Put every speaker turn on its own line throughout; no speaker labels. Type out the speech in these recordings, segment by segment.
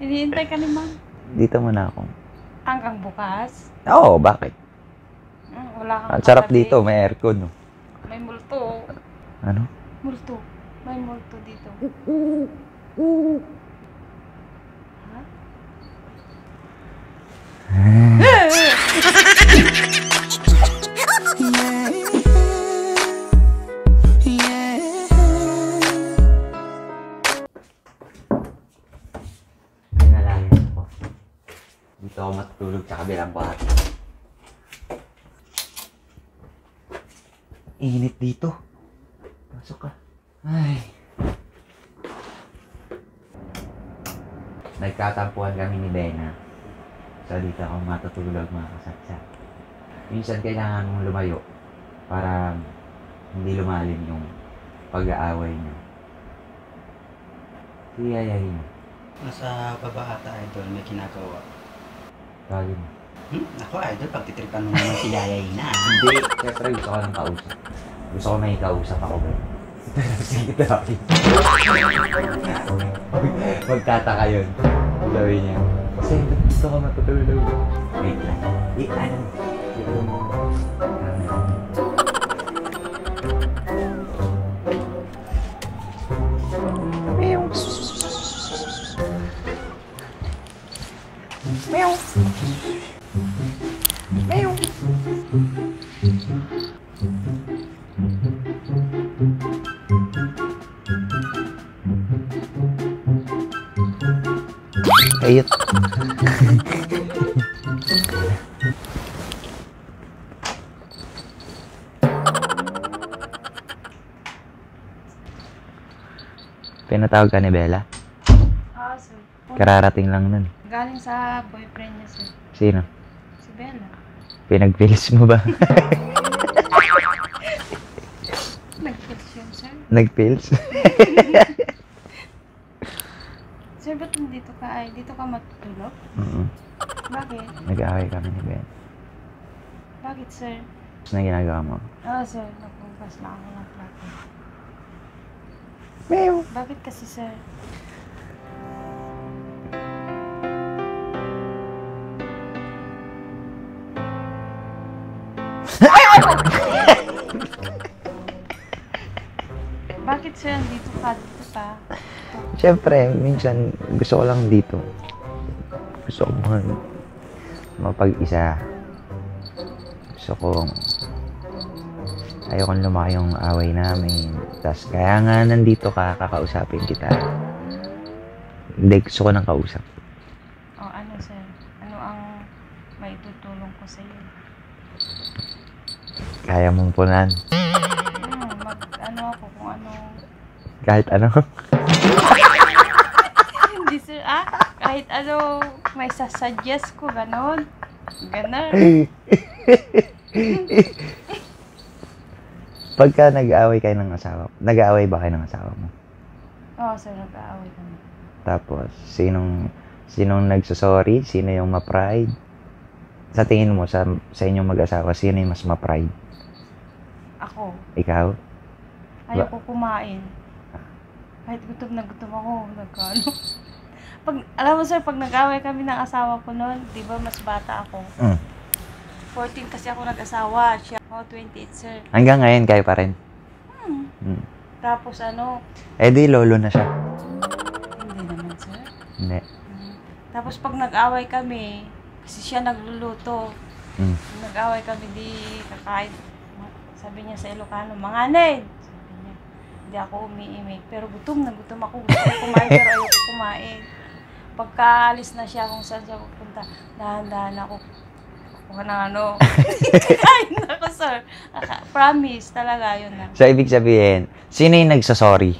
Hinihintay ka ni ma'am.
Dito muna ako.
Hanggang bukas.
Oo, bakit?
Hmm, wala kang
Ang sarap
katabi.
dito, may aircon. No?
May multo.
Ano?
Multo. May multo dito. Ha?
Pinalayan Dito ako matutulog sa kabilang kwarto. Init dito. Pasok ka. Ay. Nagkatampuhan kami ni Bena. So dito ako matutulog mga kasatsa. Minsan kailangan mong lumayo para hindi lumalim yung pag-aaway niyo. Si Yayayin.
Nasa baba ata, idol, may ginagawa.
Mo.
Hmm? Ako, idol, pagtitripan mo naman si Yayay na.
Hindi, syempre gusto ko ng kausap. Gusto ko may kausap ako ba? Sige, tawagin. Magtataka yun. Sabi niya, kasi gusto ko matutulog. Wait lang. Wait lang. Wait lang. Ayot. Pinatawag ka ni Bella?
Ah, sir.
Kararating lang nun.
Galing sa boyfriend niya, sir.
Sino?
Si Bella.
Pinagpilis mo ba?
Nag-kiss yun, sir.
Nagpils?
Dito ka ay? Dito ka matutulog?
Oo.
Bakit?
Nag-aaway kami ni Ben.
Bakit, sir?
Ano na ginagawa mo?
Ah, sir. Nagpupas lang ako ng plato.
Meow.
Bakit kasi, sir? Bakit, sir? Dito ka, dito ka.
Siyempre, minsan gusto ko lang dito. Gusto ko man mapag-isa. Gusto ko ayokong lumaki yung away namin. Tapos kaya nga nandito ka, kakausapin kita. Hindi, gusto ko ng kausap.
O, ano, sir? Ano ang maitutulong ko sa iyo?
Kaya mong punan.
Hmm, mag, ano ako, kung ano...
Kahit ano.
Ano, may sasuggest ko, ganon. Ganon.
Pagka nag-aaway kayo ng asawa, nag-aaway ba kayo ng asawa mo?
Oo, sir, nag-aaway kami.
Tapos, sinong, sinong nagsasorry? Sino yung ma-pride? Sa tingin mo, sa, sa inyong mag-asawa, sino yung mas ma-pride?
Ako,
Ikaw?
ayoko kumain. Kahit gutom na gutom ako, nagkano. Pag, alam mo sir, pag nag-away kami ng asawa ko noon, di ba mas bata ako?
Mm.
14 kasi ako nag-asawa. Siya, oh, 28 sir.
Hanggang ngayon, kayo pa rin.
Hmm.
Mm.
Tapos ano,
Eh di, lolo na siya.
hindi naman sir.
Hindi.
Hmm. Tapos pag nag-away kami, kasi siya nagluluto.
Mm.
Nag-away kami, di kakain. Sabi niya sa Ilocano, mga ned. Sabi niya, hindi ako umiimik. Pero gutom na gutom ako. Gusto ko kumain, pero ayoko kumain. Pagkaalis na siya kung saan siya pupunta, dahan-dahan ako. Kuha ng ano. Kain ako, sir. Promise, talaga, yun na.
So, ibig sabihin, sino yung nagsasorry?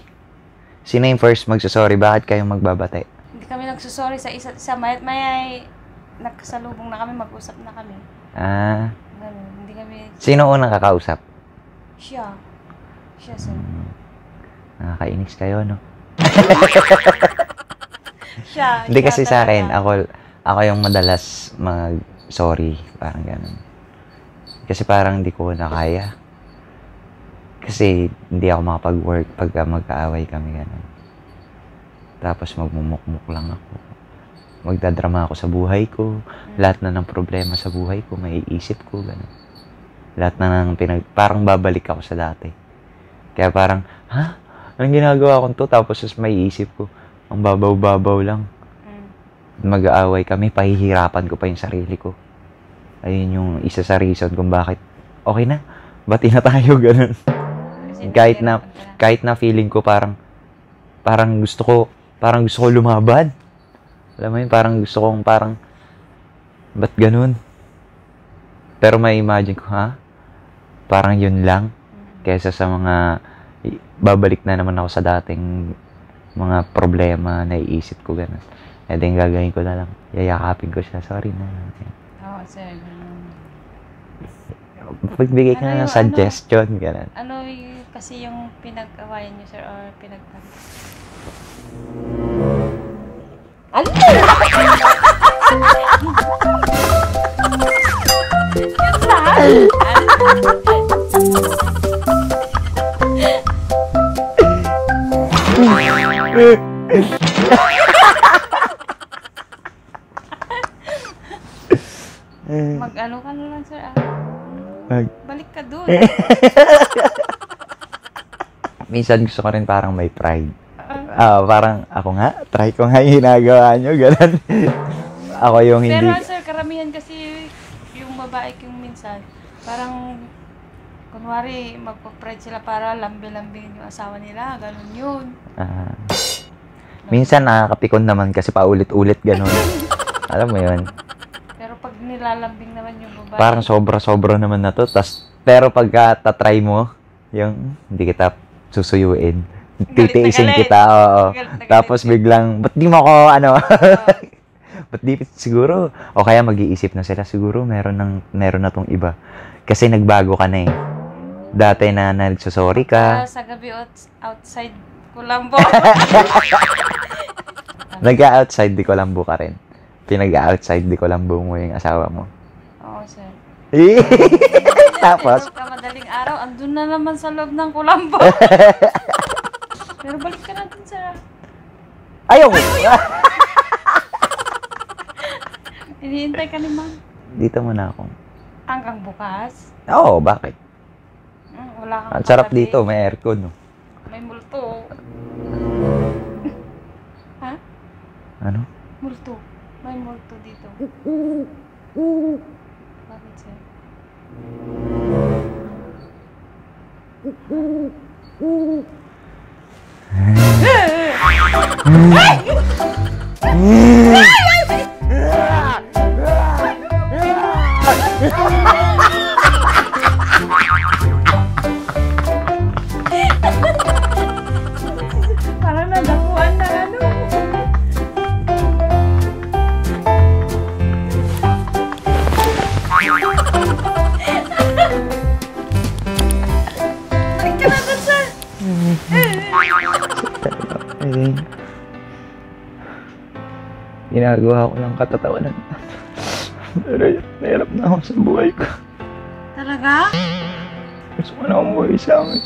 Sino yung first magsasorry? Bakit kayo magbabate?
Hindi kami nagsusorry sa isa't isa. May, may nagkasalubong na kami, mag-usap na kami.
Ah,
Ganun. Hindi kami,
sino unang kakausap?
siya. Siya, sir.
Hmm. Nakakainis kayo, no?
Siya.
Hindi kasi sa akin, ako, ako yung madalas mag-sorry. Parang ganun. Kasi parang hindi ko na kaya. Kasi hindi ako makapag-work pagka magkaaway kami ganun. Tapos magmumukmuk lang ako. magdadrama ako sa buhay ko. Lahat na ng problema sa buhay ko, maiisip ko, gano'n. Lahat na ng pinag... Parang babalik ako sa dati. Kaya parang, ha? Anong ginagawa ko to? Tapos just maiisip ko, ang babaw-babaw lang.
Mm.
Mag-aaway kami, pahihirapan ko pa yung sarili ko. Ayun yung isa sa reason kung bakit, okay na, bati na tayo, ganun. Kahit na- kahit na feeling ko parang parang gusto ko parang gusto ko lumaban. Alam mo yun, parang gusto kong parang ba't ganun? Pero may imagine ko, ha? Parang yun lang
Mm.
kaysa sa mga babalik na naman ako sa dating mga problema na iisip ko ganun. E din gagawin ko na lang. Yayakapin ko siya. Sorry na.
Oo, sir. ganun.
Pagbigay ka
Ano
na ng
yung
suggestion, ganun.
Ano y- kasi yung pinag-awayan niyo, sir, or pinag Ano? Yun lang? Mag-ano ka na lang, sir, ah.
Mag-
Balik ka dun.
Minsan gusto ko rin parang may pride.
Ah.
Ah, parang ako nga, try ko nga yung ginagawa nyo, ganun. ako yung hindi.
Pero sir, karamihan kasi yung babae yung minsan, parang kunwari magpa-pride sila para lambi-lambingin yung asawa nila, ganun yun.
Ah. Minsan nakakapikon naman kasi paulit-ulit ganun. Alam mo yun?
Pero pag nilalambing naman yung babae,
Parang sobra-sobra naman na to. Tas, pero pagka tatry mo, yung hindi kita susuyuin. Titiisin kita, oo. Tapos biglang, ba't di mo ako, ano, ba't di, siguro, o kaya mag-iisip na sila, siguro meron, ng, meron na tong iba. Kasi nagbago ka na eh. Dati na nagsasorry ka,
Ah, sa gabi out- outside Kulambo.
nag-outside di Colombo ka rin. Pinag-outside di Colombo mo yung asawa mo.
Oo, sir.
Tapos,
Pero madaling araw, andun na naman sa loob ng Kulambo. Pero balik ka natin, sir.
ayaw!
Hinihintay ka ni ma'am.
Dito muna ako.
Hanggang bukas.
Oo, bakit?
Hmm, wala kang
Ang sarap
katabi.
dito, may aircon. No?
May multo.
Ano?
Multo. May multo dito. Bakit, sir? Parang
ginagawa ko ng katatawanan. Pero nahirap na ako sa buhay ko.
Talaga?
Gusto ko na umuwi sa akin.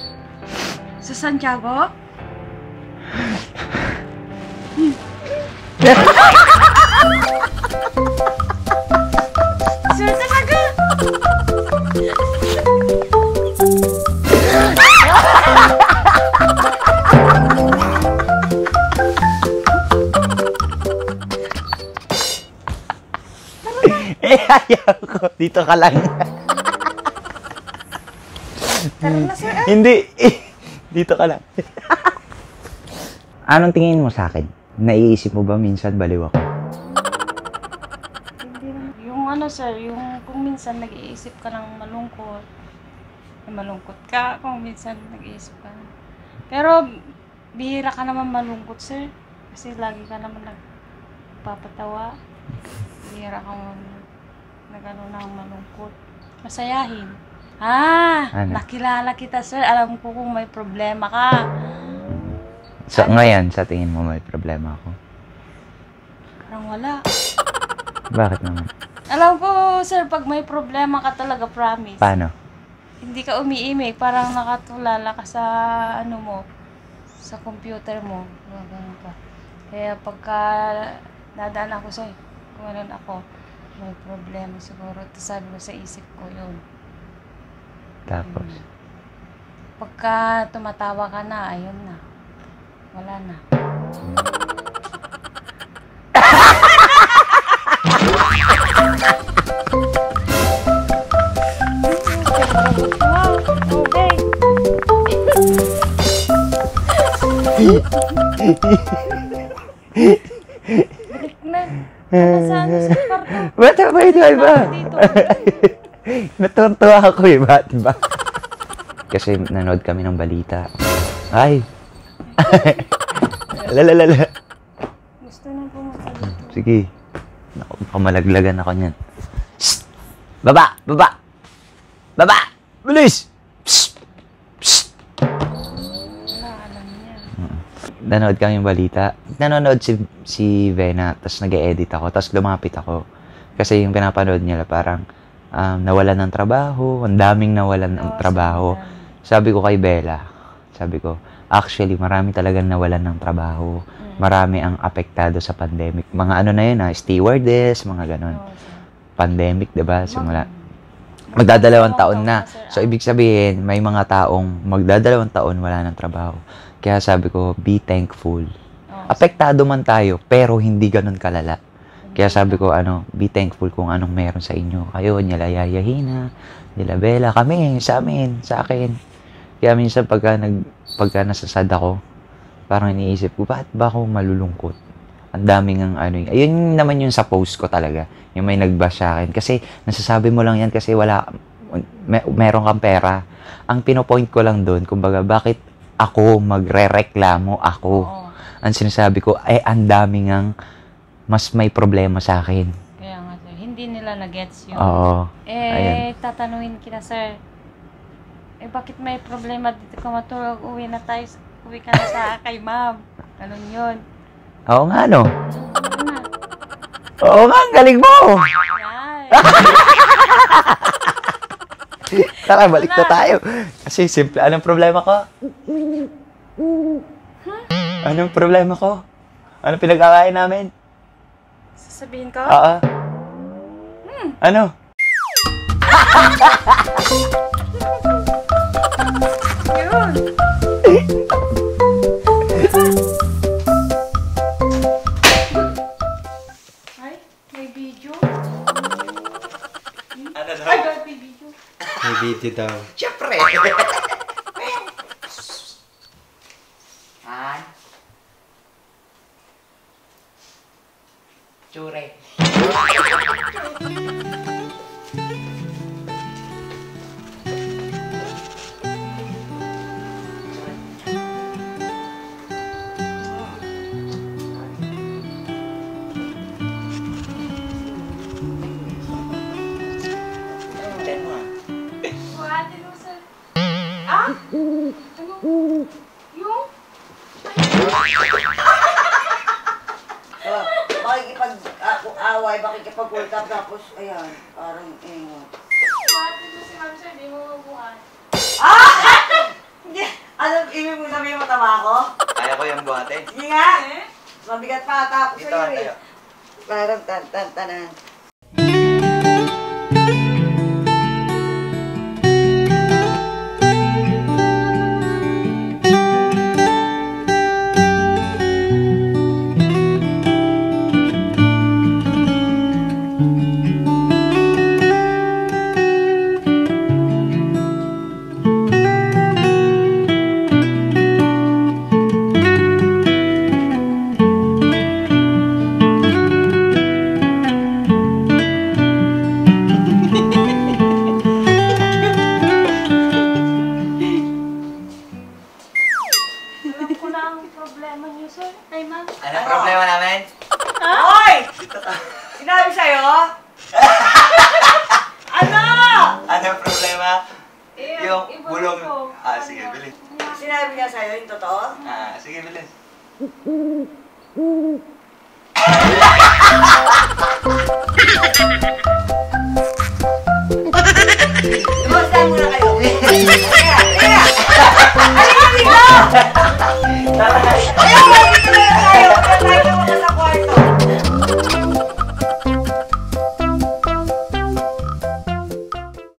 Sa Santiago?
Eh, ayaw ko. Dito ka lang.
Tara na, sir. ah.
Hindi. Dito ka lang. Anong tingin mo sa akin? Naiisip mo ba minsan baliw ako?
Hindi. Yung ano, sir, yung kung minsan nag-iisip ka ng malungkot, eh, malungkot ka, kung minsan nag-iisip ka. Pero, bihira ka naman malungkot, sir. Kasi lagi ka naman nagpapatawa. Bihira ka naman nag-ano ng malungkot. Masayahin. Ah,
Ano?
nakilala kita, sir. Alam ko kung may problema ka.
So, ngayon, sa tingin mo may problema ako?
Parang wala.
Bakit naman?
Alam ko, sir, pag may problema ka talaga, promise.
Paano?
hindi ka umiimik, parang nakatulala ka sa ano mo, sa computer mo. Ganun ka. Kaya pagka dadaan ako sa kung meron ako, may problema siguro. Tapos sabi ko sa isip ko yun.
Tapos,
Pagka tumatawa ka na, ayun na. Wala na. Wow, okay. Balik na. Nasaan sa kwarto?
Ba't ba ito iba? Natutuwa ako eh, ba't ba? Kasi nanood kami ng balita. Ay! Lalalala.
Gusto nang pumunta dito.
Sige. Naku, baka malaglagan ako niyan. Shh! Baba! Baba! Baba! Bilis!
Alam niya.
Nanood kami ng balita. Nanonood si, si Vena, tapos nag edit ako, tapos lumapit ako. Kasi yung pinapanood nila parang um, nawalan ng trabaho, ang daming nawalan ng
Oo,
trabaho.
sabi
ko kay Bella, sabi ko, actually, marami talagang nawalan ng trabaho.
Mm.
Marami ang apektado sa pandemic. Mga ano na yun, ah, stewardess, mga ganun.
Sabi.
Pandemic, 'di ba? Simula.
Mag-
Magdadalawang
Dalawang
taon na. So, ibig sabihin, may mga taong magdadalawang taon wala ng trabaho. Kaya sabi ko, be thankful.
Oo,
Apektado man tayo, pero hindi ganun kalala. Kaya sabi ko, ano, be thankful kung anong meron sa inyo. Kayo, nila Yayahina, nila Bella, kami, sa amin, sa akin. Kaya minsan pagka, nag, pagka nasasad ako, parang iniisip ko, bakit ba ako malulungkot? Ang daming ang ano yun. Ayun naman yung sa post ko talaga. Yung may nag-bash sa akin. Kasi nasasabi mo lang yan kasi wala, may, meron kang pera. Ang pinopoint ko lang doon, kumbaga, bakit ako magre-reklamo ako?
Oo.
Ang sinasabi ko, ay ang daming ang mas may problema sa akin.
Kaya nga, sir. Hindi nila na-gets yun.
Oo.
Eh, tatanungin kita, sir. Eh, bakit may problema dito ka matulog? Uwi na tayo. Uwi ka na sa kay ma'am. Ganun yun.
Oo nga, no? Oo nga, ang galing mo!
Yan.
Tara, balik na tayo. Kasi simple. Anong problema ko? Anong problema ko? Anong pinag-awayan namin?
Sasabihin ko?
Oo. Ano?
Yun. Ay, may video.
Ano
Ay, may video.
May video daw.
Siyempre.
cup, tapos, ayan, parang, ingot.
Oh, ate Lucy, ma'am sir, di mo mabuhat.
Hindi, ano, ibig mo sabihin matama ako?
Kaya ko yung buhatin.
Sige nga!
Eh?
Mabigat pa
Dito
sa'yo eh. Parang tan-tan-tanan.
Ah, sige,
bilis. Sinabi
niya
sa'yo
yung
totoo?
Ah, sige, bilis.
Lumasan muna kayo. Kaya, kaya.
Halika dito! Ayaw, halika dito tayo.